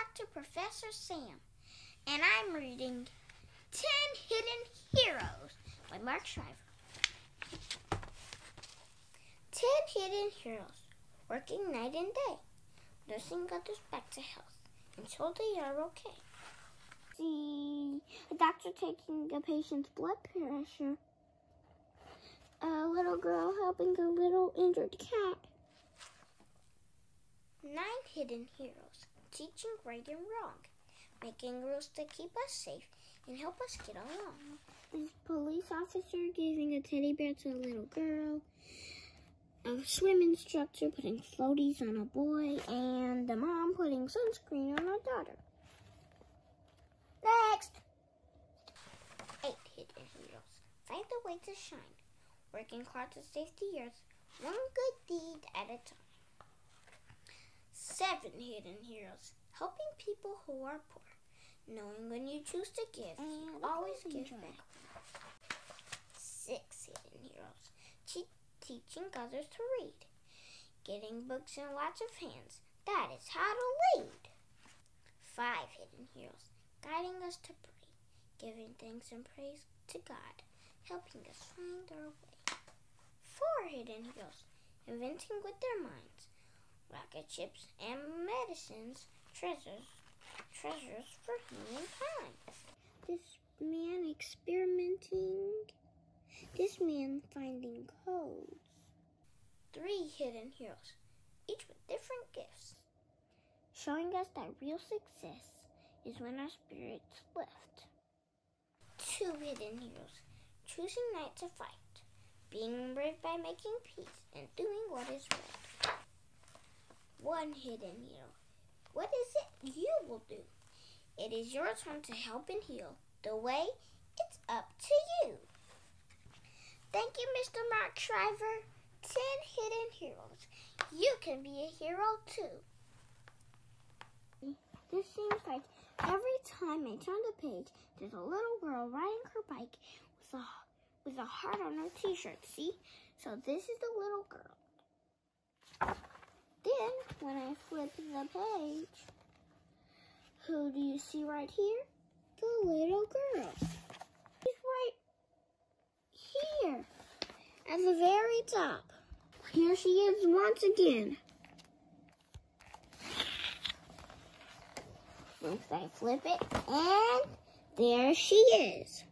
Mr. Dr. Professor Sam, and I'm reading 10 Hidden Heroes by Mark Shriver. 10 Hidden Heroes, working night and day, nursing others back to health until they are okay. See a doctor taking a patient's blood pressure, a little girl helping a little injured cat Nine hidden heroes, teaching right and wrong, making rules to keep us safe and help us get along. This police officer giving a teddy bear to a little girl, a swim instructor putting floaties on a boy, and the mom putting sunscreen on her daughter. Next! Eight hidden heroes, find the way to shine, working hard to save the earth, one good deed at a time seven hidden heroes, helping people who are poor, knowing when you choose to give, you always give back. Six hidden heroes, te teaching others to read, getting books in lots of hands. That is how to lead. Five hidden heroes, guiding us to pray, giving thanks and praise to God, helping us find our way. Four hidden heroes, inventing with their minds, rocket ships, and medicines, treasures, treasures for humankind. This man experimenting, this man finding codes. Three hidden heroes, each with different gifts, showing us that real success is when our spirits lift. Two hidden heroes, choosing not to fight, being brave by making peace and doing what is right one hidden hero. What is it you will do? It is your turn to help and heal. The way, it's up to you. Thank you, Mr. Mark Shriver. Ten hidden heroes. You can be a hero too. This seems like every time I turn the page, there's a little girl riding her bike with a with a heart on her t-shirt. See? So this is the little girl. I flip the page, who do you see right here? The little girl. She's right here at the very top. Here she is once again. Once I flip it, and there she is.